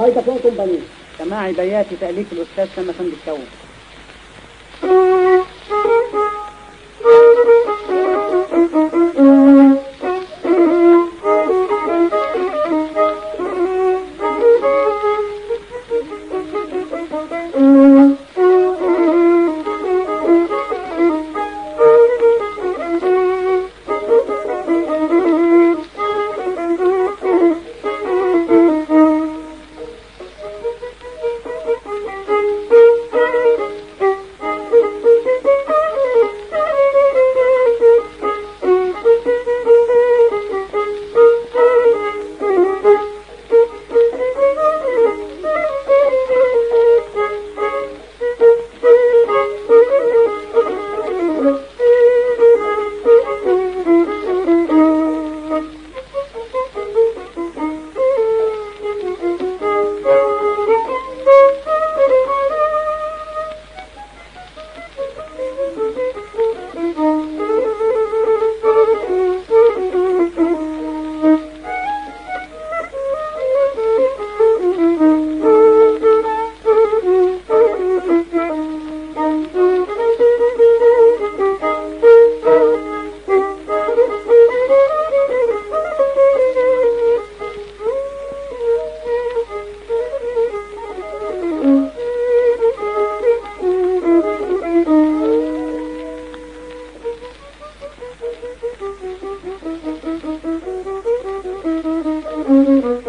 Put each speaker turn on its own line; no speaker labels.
بايدة فين كومباني.
سماعي بياتي تأليف الأستاذ سامة فندي
Mm-hmm.